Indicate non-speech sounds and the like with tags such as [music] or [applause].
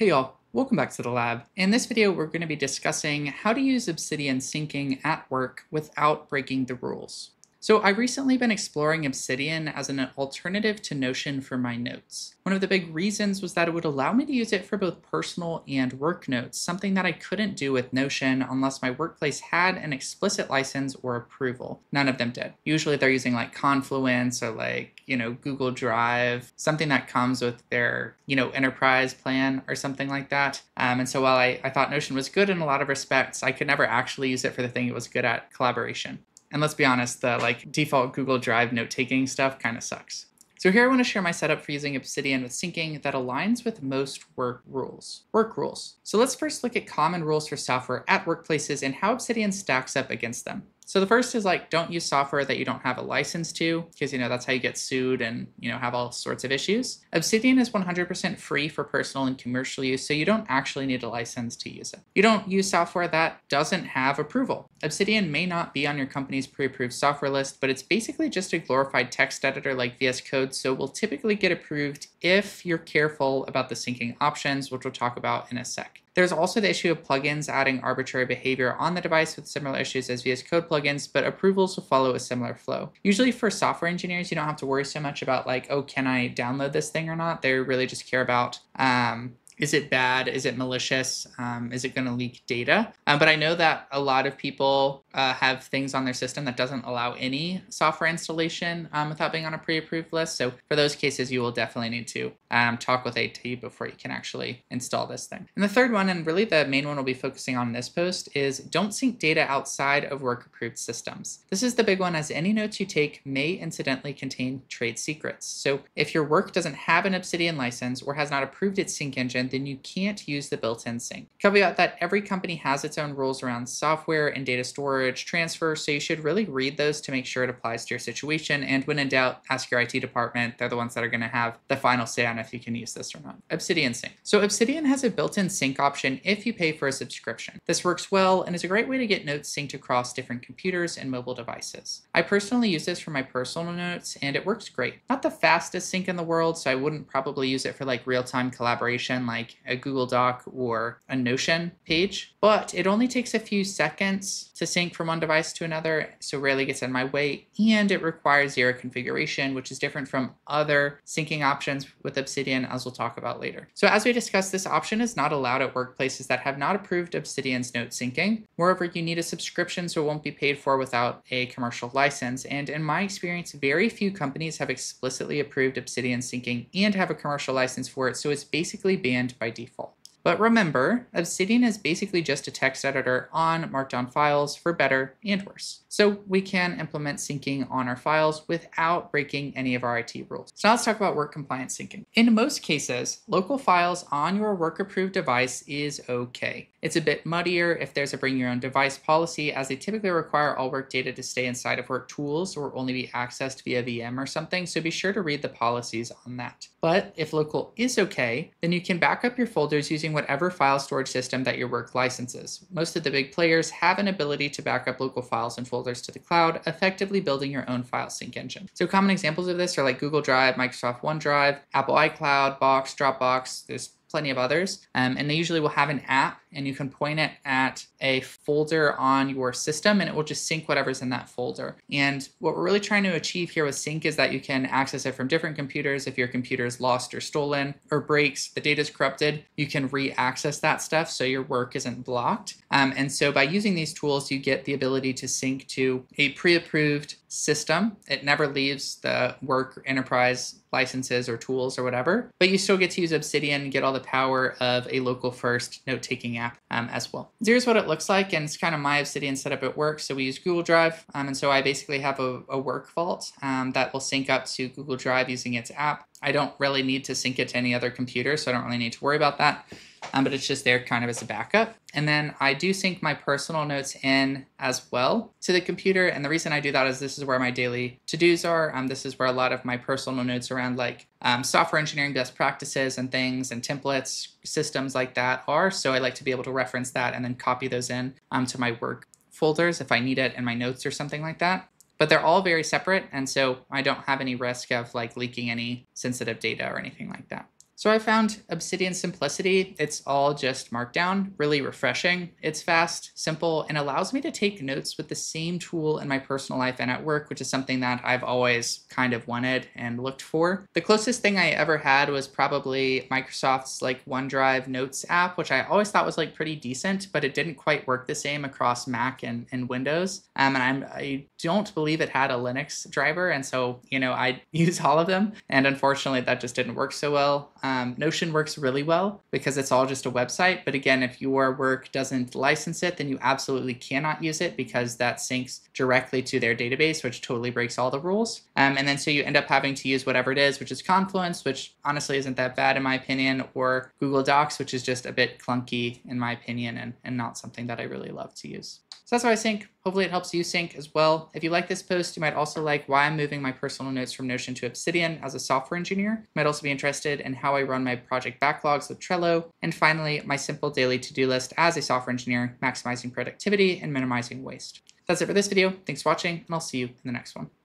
Hey y'all, welcome back to the lab. In this video, we're going to be discussing how to use Obsidian syncing at work without breaking the rules. So I've recently been exploring Obsidian as an alternative to Notion for my notes. One of the big reasons was that it would allow me to use it for both personal and work notes, something that I couldn't do with Notion unless my workplace had an explicit license or approval. None of them did. Usually they're using like Confluence or like, you know, Google Drive, something that comes with their, you know, enterprise plan or something like that. Um, and so while I, I thought Notion was good in a lot of respects, I could never actually use it for the thing it was good at, collaboration. And let's be honest, the like default Google Drive note-taking stuff kind of sucks. So here I want to share my setup for using Obsidian with syncing that aligns with most work rules. Work rules. So let's first look at common rules for software at workplaces and how Obsidian stacks up against them. So the first is like don't use software that you don't have a license to because you know that's how you get sued and you know have all sorts of issues. Obsidian is 100% free for personal and commercial use, so you don't actually need a license to use it. You don't use software that doesn't have approval. Obsidian may not be on your company's pre-approved software list, but it's basically just a glorified text editor like VS Code, so will typically get approved if you're careful about the syncing options, which we'll talk about in a sec. There's also the issue of plugins adding arbitrary behavior on the device with similar issues as VS Code plugins, but approvals will follow a similar flow. Usually for software engineers, you don't have to worry so much about like, oh, can I download this thing or not? They really just care about um, is it bad? Is it malicious? Um, is it going to leak data? Uh, but I know that a lot of people uh, have things on their system that doesn't allow any software installation um, without being on a pre-approved list. So for those cases, you will definitely need to um, talk with IT before you can actually install this thing. And the third one, and really the main one we'll be focusing on in this post, is don't sync data outside of work-approved systems. This is the big one as any notes you take may incidentally contain trade secrets. So if your work doesn't have an Obsidian license or has not approved its sync engine, then you can't use the built-in sync. Caveat that every company has its own rules around software and data storage transfer, so you should really read those to make sure it applies to your situation. And when in doubt, ask your IT department. They're the ones that are going to have the final say on if you can use this or not. Obsidian Sync. So Obsidian has a built-in sync option if you pay for a subscription. This works well and is a great way to get notes synced across different computers and mobile devices. I personally use this for my personal notes and it works great. Not the fastest sync in the world, so I wouldn't probably use it for like real-time collaboration like like a Google Doc or a Notion page, but it only takes a few seconds to sync from one device to another, so rarely gets in my way, and it requires zero configuration, which is different from other syncing options with Obsidian, as we'll talk about later. So as we discussed, this option is not allowed at workplaces that have not approved Obsidian's note syncing. Moreover, you need a subscription, so it won't be paid for without a commercial license, and in my experience, very few companies have explicitly approved Obsidian syncing and have a commercial license for it, so it's basically banned by default. But remember, Obsidian is basically just a text editor on Markdown files for better and worse. So we can implement syncing on our files without breaking any of our IT rules. So now let's talk about work compliance syncing. In most cases, local files on your work approved device is okay. It's a bit muddier if there's a bring your own device policy as they typically require all work data to stay inside of work tools or only be accessed via VM or something, so be sure to read the policies on that. But if local is okay, then you can back up your folders using whatever file storage system that your work licenses. Most of the big players have an ability to back up local files and folders to the cloud, effectively building your own file sync engine. So common examples of this are like Google Drive, Microsoft OneDrive, Apple iCloud, Box, Dropbox, there's plenty of others. Um, and they usually will have an app and you can point it at a folder on your system and it will just sync whatever's in that folder. And what we're really trying to achieve here with sync is that you can access it from different computers. If your computer is lost or stolen or breaks, the data is corrupted, you can re-access that stuff so your work isn't blocked. Um, and so by using these tools, you get the ability to sync to a pre-approved system. It never leaves the work enterprise licenses or tools or whatever, but you still get to use Obsidian and get all the power of a local first note taking app um, as well. Here's what it looks like, and it's kind of my Obsidian setup at work. So we use Google Drive, um, and so I basically have a, a work vault um, that will sync up to Google Drive using its app. I don't really need to sync it to any other computer, so I don't really need to worry about that um, but it's just there kind of as a backup. And then I do sync my personal notes in as well to the computer. And the reason I do that is this is where my daily to-dos are. Um, this is where a lot of my personal notes around like um, software engineering best practices and things and templates, systems like that are. So I like to be able to reference that and then copy those in um, to my work folders if I need it in my notes or something like that but they're all very separate and so I don't have any risk of like leaking any sensitive data or anything like that. So I found Obsidian Simplicity. It's all just Markdown, really refreshing. It's fast, simple, and allows me to take notes with the same tool in my personal life and at work, which is something that I've always kind of wanted and looked for. The closest thing I ever had was probably Microsoft's like OneDrive Notes app, which I always thought was like pretty decent, but it didn't quite work the same across Mac and, and Windows. Um, and I'm, I don't believe it had a Linux driver, and so, you know, I [laughs] use all of them. And unfortunately, that just didn't work so well. Notion works really well because it's all just a website. But again, if your work doesn't license it, then you absolutely cannot use it because that syncs directly to their database, which totally breaks all the rules. Um, and then so you end up having to use whatever it is, which is Confluence, which honestly isn't that bad in my opinion, or Google Docs, which is just a bit clunky in my opinion and, and not something that I really love to use. So that's why I sync. Hopefully it helps you sync as well. If you like this post, you might also like why I'm moving my personal notes from Notion to Obsidian as a software engineer. You might also be interested in how I run my project backlogs with Trello. And finally, my simple daily to-do list as a software engineer, maximizing productivity and minimizing waste. That's it for this video. Thanks for watching, and I'll see you in the next one.